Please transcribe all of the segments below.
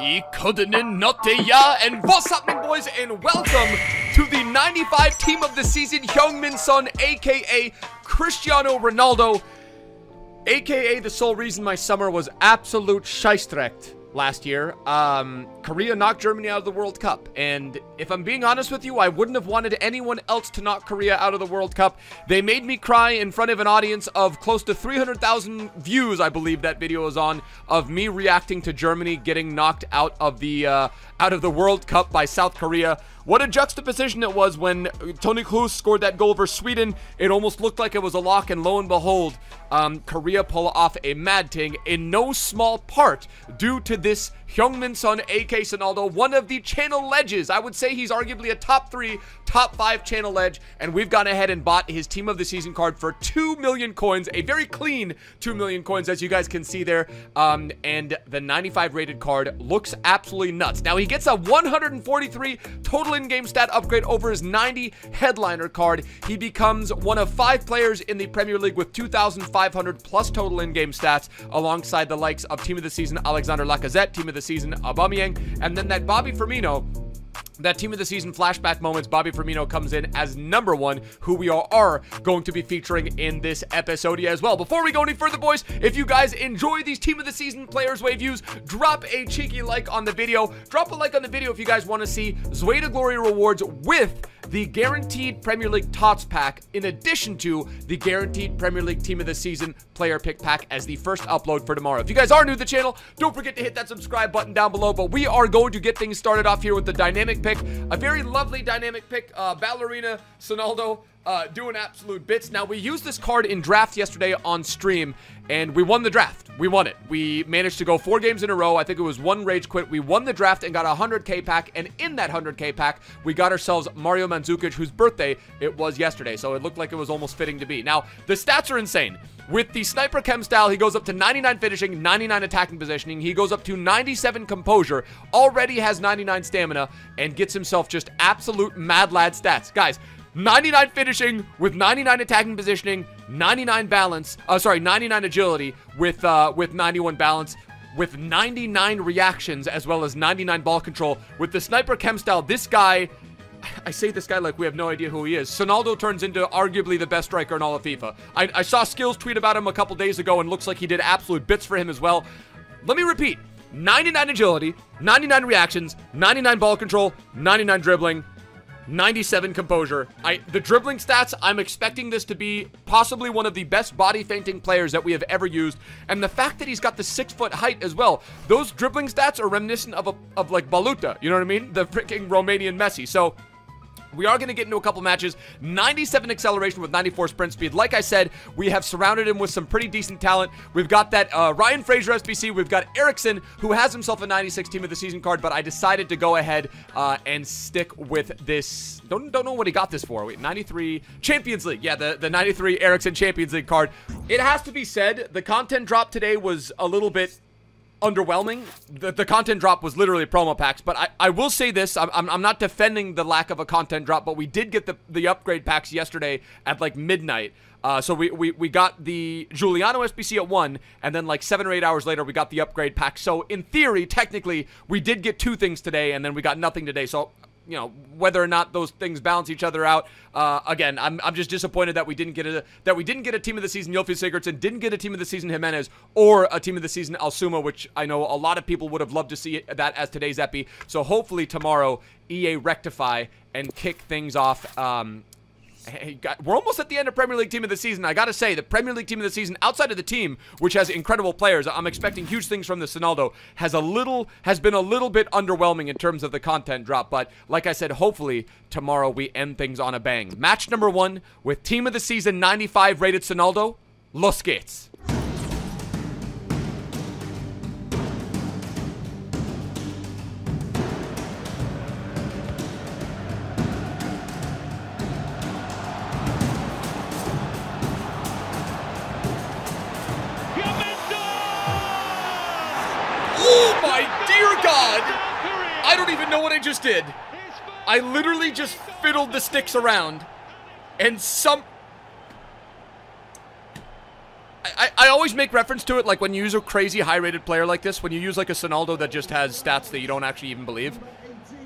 I couldn't not ya. And what's happening, boys? And welcome to the 95 team of the season, Heung-min Son, aka Cristiano Ronaldo, aka the sole reason my summer was absolute scheistrecht last year. Um, Korea knocked Germany out of the World Cup, and if I'm being honest with you, I wouldn't have wanted anyone else to knock Korea out of the World Cup. They made me cry in front of an audience of close to 300,000 views, I believe that video was on, of me reacting to Germany getting knocked out of the uh, out of the World Cup by South Korea. What a juxtaposition it was when Tony Kroos scored that goal for Sweden. It almost looked like it was a lock, and lo and behold, um, Korea pull off a mad thing in no small part due to this Heung-min Son, AK Sonaldo, one of the channel ledges. I would say he's arguably a top three, top five channel ledge, and we've gone ahead and bought his Team of the Season card for 2 million coins, a very clean 2 million coins, as you guys can see there. Um, and the 95 rated card looks absolutely nuts. Now, he gets a 143 total in-game stat upgrade over his 90 headliner card. He becomes one of five players in the Premier League with 2,500 plus total in-game stats, alongside the likes of Team of the Season Alexander Lacazette, Team of the Season Aubameyang, and then that Bobby Firmino that team of the season flashback moments, Bobby Firmino comes in as number one, who we are, are going to be featuring in this episode as well. Before we go any further, boys, if you guys enjoy these team of the season players wave views, drop a cheeky like on the video. Drop a like on the video if you guys want to see Zway Glory rewards with the guaranteed Premier League Tots pack, in addition to the guaranteed Premier League Team of the Season player pick pack as the first upload for tomorrow. If you guys are new to the channel, don't forget to hit that subscribe button down below. But we are going to get things started off here with the dynamic pick, a very lovely dynamic pick, uh, Ballerina Sonaldo. Uh, doing absolute bits. Now, we used this card in draft yesterday on stream, and we won the draft. We won it. We managed to go four games in a row. I think it was one rage quit. We won the draft and got a 100k pack, and in that 100k pack, we got ourselves Mario Mandzukic, whose birthday it was yesterday, so it looked like it was almost fitting to be. Now, the stats are insane. With the Sniper Chem style, he goes up to 99 finishing, 99 attacking positioning. He goes up to 97 composure, already has 99 stamina, and gets himself just absolute mad lad stats. Guys, 99 finishing with 99 attacking positioning, 99 balance, uh, sorry, 99 agility with, uh, with 91 balance, with 99 reactions as well as 99 ball control. With the Sniper Chem style, this guy, I say this guy like we have no idea who he is. Sonaldo turns into arguably the best striker in all of FIFA. I, I saw Skills tweet about him a couple days ago and looks like he did absolute bits for him as well. Let me repeat. 99 agility, 99 reactions, 99 ball control, 99 dribbling, 97 composure. I the dribbling stats, I'm expecting this to be possibly one of the best body fainting players that we have ever used. And the fact that he's got the six foot height as well. Those dribbling stats are reminiscent of a, of like Baluta. You know what I mean? The freaking Romanian Messi. So we are going to get into a couple matches. 97 acceleration with 94 sprint speed. Like I said, we have surrounded him with some pretty decent talent. We've got that uh, Ryan Fraser SBC. We've got Eriksen, who has himself a 96 team of the season card, but I decided to go ahead uh, and stick with this. Don't, don't know what he got this for. Wait, 93 Champions League. Yeah, the, the 93 Eriksen Champions League card. It has to be said, the content drop today was a little bit underwhelming. The, the content drop was literally promo packs, but I, I will say this. I'm, I'm, not defending the lack of a content drop, but we did get the, the upgrade packs yesterday at like midnight. Uh, so we, we, we got the Giuliano SBC at 1, and then like 7 or 8 hours later, we got the upgrade pack. So in theory, technically, we did get two things today, and then we got nothing today. So you know whether or not those things balance each other out. Uh, again, I'm, I'm just disappointed that we didn't get a that we didn't get a team of the season Gylfi Sigurdsson, didn't get a team of the season Jimenez, or a team of the season Alsuma, which I know a lot of people would have loved to see that as today's epi. So hopefully tomorrow EA rectify and kick things off um, Hey, we're almost at the end of Premier League Team of the Season. I got to say, the Premier League Team of the Season, outside of the team, which has incredible players, I'm expecting huge things from the Sonaldo, has a little, has been a little bit underwhelming in terms of the content drop. But like I said, hopefully tomorrow we end things on a bang. Match number one with Team of the Season 95 rated Sonaldo, Los Gates. Even know what I just did. I literally just fiddled the sticks around, and some. I, I, always make reference to it like when you use a crazy high-rated player like this, when you use like a Sonaldo that just has stats that you don't actually even believe.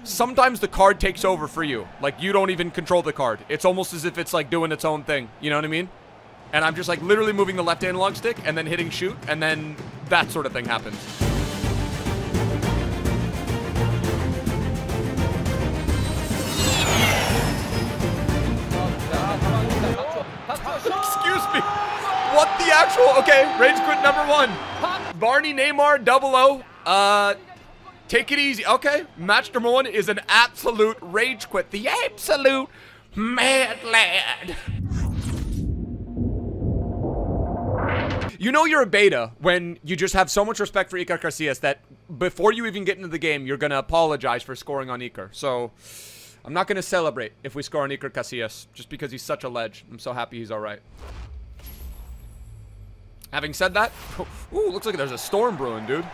Sometimes the card takes over for you. Like you don't even control the card. It's almost as if it's like doing its own thing. You know what I mean? And I'm just like literally moving the left analog stick and then hitting shoot, and then that sort of thing happens. Excuse me. What the actual? Okay, rage quit number one. Barney Neymar double O. Uh, take it easy. Okay, match number one is an absolute rage quit. The absolute mad lad. You know you're a beta when you just have so much respect for Iker Casillas that before you even get into the game, you're going to apologize for scoring on Iker. So I'm not going to celebrate if we score on Iker Casillas just because he's such a ledge. I'm so happy he's all right. Having said that, ooh, looks like there's a storm brewing, dude.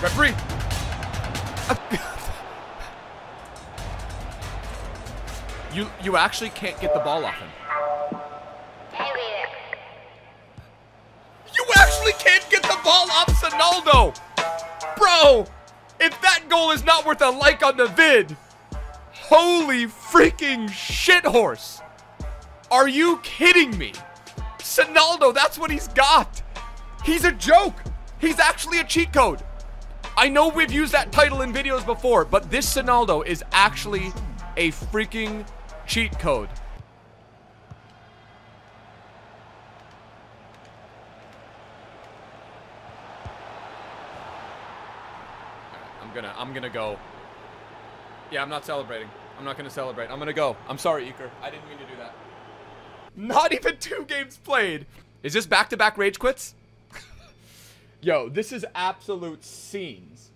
Referee. you you actually can't get the ball off him. You actually can't get the ball off Sonaldo. Bro, if that goal is not worth a like on the vid, holy freaking shit horse. Are you kidding me? Sonaldo, that's what he's got. He's a joke. He's actually a cheat code. I know we've used that title in videos before, but this Sonaldo is actually a freaking cheat code. I'm gonna, go. Yeah, I'm not celebrating. I'm not gonna celebrate. I'm gonna go. I'm sorry, Iker. I didn't mean to do that. Not even two games played. Is this back-to-back rage quits? Yo, this is absolute scenes.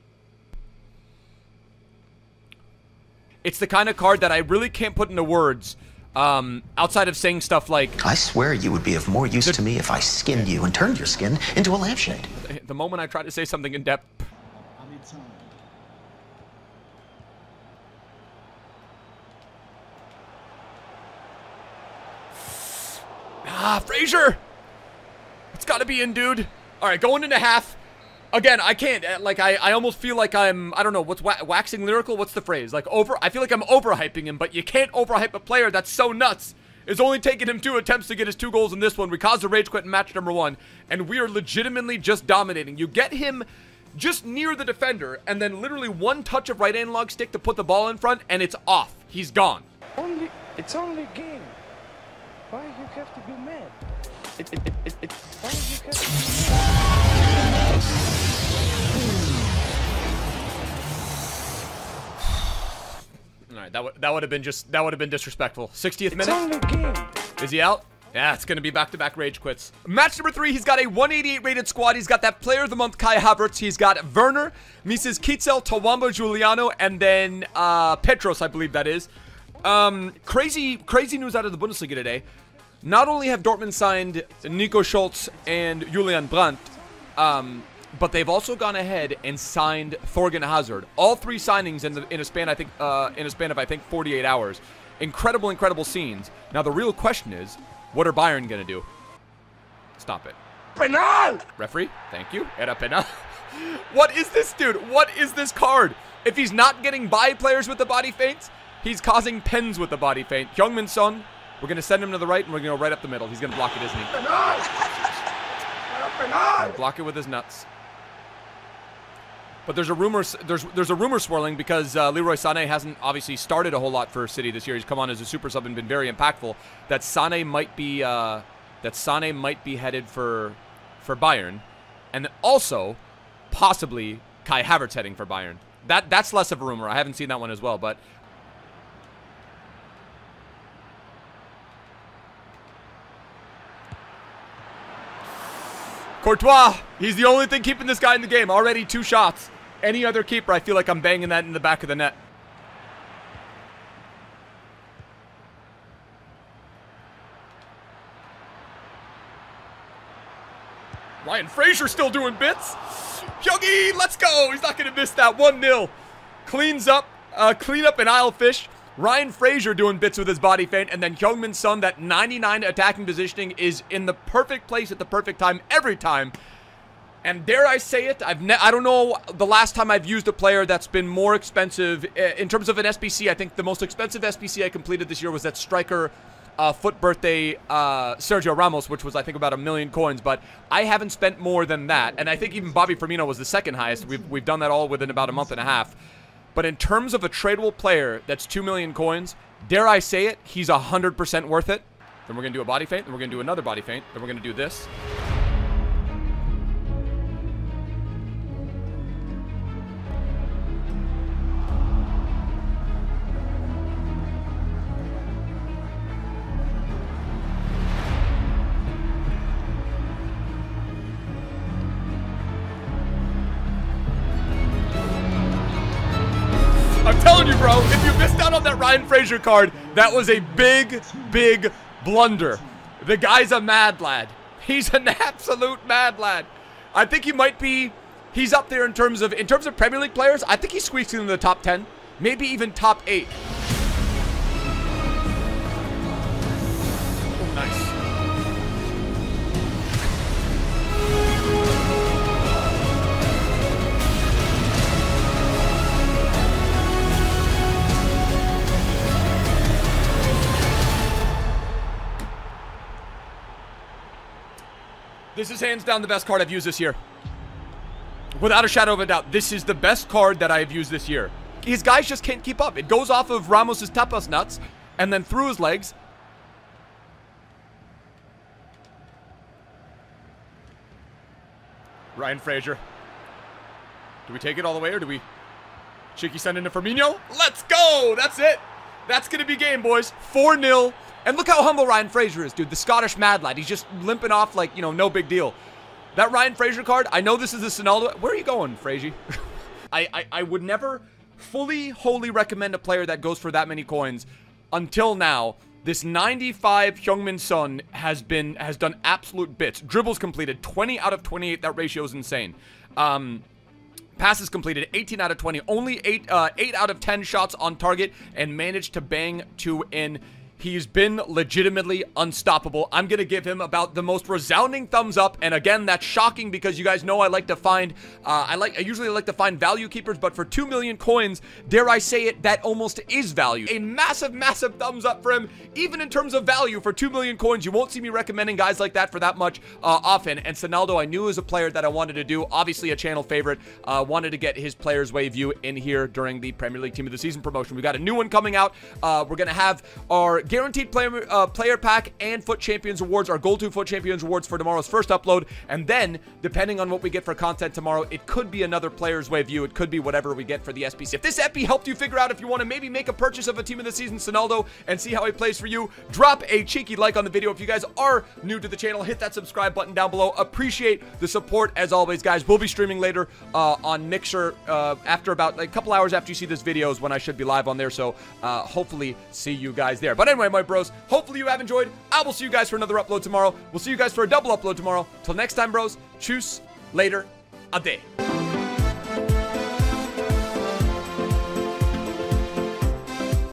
It's the kind of card that I really can't put into words um, outside of saying stuff like, I swear you would be of more use to me if I skinned you and turned your skin into a lampshade. the moment I try to say something in depth. Ah, Fraser! It's gotta be in, dude. Alright, going into half. Again, I can't, uh, like, I, I almost feel like I'm, I don't know, what's wa waxing lyrical? What's the phrase? Like, over, I feel like I'm overhyping him, but you can't overhype a player that's so nuts. It's only taken him two attempts to get his two goals in this one. We caused a rage quit in match number one, and we are legitimately just dominating. You get him just near the defender, and then literally one touch of right analog stick to put the ball in front, and it's off. He's gone. Only, it's only game. Why you have to be mad? It, it, it, it, it, why you have to be mad? All right, that would that would have been just that would have been disrespectful. 60th It's minute. only game. Is he out? Yeah, it's going to be back-to-back rage quits. Match number three, he's got a 188 rated squad. He's got that player of the month, Kai Havertz. He's got Werner, Mrs. Kitzel, Tawamba Giuliano, and then uh, Petros, I believe that is. Um, crazy, crazy news out of the Bundesliga today. Not only have Dortmund signed Nico Schulz and Julian Brandt, um, but they've also gone ahead and signed Thorgan Hazard. All three signings in the in a span, I think, uh, in a span of I think 48 hours. Incredible, incredible scenes. Now the real question is, what are Bayern gonna do? Stop it. Penal! Referee, thank you. Era penal. what is this, dude? What is this card? If he's not getting by players with the body feints, he's causing pins with the body feint. Heung-min Son, we're going to send him to the right, and we're going to go right up the middle. He's going to block it, isn't he? Block it with his nuts. But there's a rumor there's there's a rumor swirling because uh, Leroy Sané hasn't obviously started a whole lot for City this year. He's come on as a super sub and been very impactful. That Sané might be uh, that Sané might be headed for for Bayern, and also possibly Kai Havertz heading for Bayern. That that's less of a rumor. I haven't seen that one as well, but Courtois, he's the only thing keeping this guy in the game. Already two shots. Any other keeper, I feel like I'm banging that in the back of the net. Ryan Fraser still doing bits. Hyungi, let's go. He's not going to miss that 1-0. Cleans up, uh, clean up an aisle fish. Ryan Fraser doing bits with his body feint, and then Heung-min Son, that 99 attacking positioning is in the perfect place at the perfect time every time. And dare I say it, I've I don't know the last time I've used a player that's been more expensive uh, in terms of an SBC. I think the most expensive SBC I completed this year was that striker uh, FUT Birthday uh, Sergio Ramos, which was I think about a million coins. But I haven't spent more than that, and I think even Bobby Firmino was the second highest. We've we've done that all within about a month and a half. But in terms of a tradable player that's 2 million coins, dare I say it, he's 100% worth it. Then we're going to do a body feint, then we're going to do another body feint, then we're going to do this. If you missed out on that Ryan Fraser card, that was a big, big blunder. The guy's a mad lad. He's an absolute mad lad. I think he might be, he's up there in terms of, in terms of Premier League players, I think he's squeezed into the top 10, maybe even top 8. This is hands down the best card I've used this year. Without a shadow of a doubt, this is the best card that I've used this year. His guys just can't keep up. It goes off of Ramos's tapas nuts and then through his legs. Ryan Fraser. Do we take it all the way or do we... Cheeky send into Firmino? Let's go! That's it! That's going to be game, boys. 4-0. And look how humble Ryan Fraser is, dude. The Scottish mad lad. He's just limping off like, you know, no big deal. That Ryan Fraser card, I know this is the Sonaldo. Where are you going, Fraser? I, I, I would never fully, wholly recommend a player that goes for that many coins until now. This 95 Heung-min Son has been has done absolute bits. Dribbles completed 20 out of 28. That ratio is insane. Um, Passes completed 18 out of 20, only 8, uh, 8 out of 10 shots on target, and managed to bang two in. He's been legitimately unstoppable. I'm going to give him about the most resounding thumbs up. And again, that's shocking because you guys know I like to find, uh, I like, I usually like to find value keepers, but for 2 million coins, dare I say it, that almost is value. A massive, massive thumbs up for him. Even in terms of value, for 2 million coins, you won't see me recommending guys like that for that much uh, often. And Sonaldo, I knew was a player that I wanted to do. Obviously, a channel favorite. Uh, wanted to get his Players Way view in here during the Premier League Team of the Season promotion. We got a new one coming out. Uh, we're going to have our guaranteed player uh, player pack and FUT Champions awards. Our gold 2 FUT Champions awards for tomorrow's first upload. And then depending on what we get for content tomorrow it could be another player's way view. It could be whatever we get for the SBC. if this epi helped you figure out if you want to maybe make a purchase of a team of the season Sonaldo and see how he plays for you drop a cheeky like on the video. If you guys are new to the channel hit that subscribe button down below. Appreciate the support as always guys. We'll be streaming later uh, on Mixer uh, after about like, a couple hours after you see this video is when I should be live on there. So uh, hopefully see you guys there. But anyway my bros. Hopefully you have enjoyed. I will see you guys for another upload tomorrow. We'll see you guys for a double upload tomorrow. Till next time bros. Choose later. A day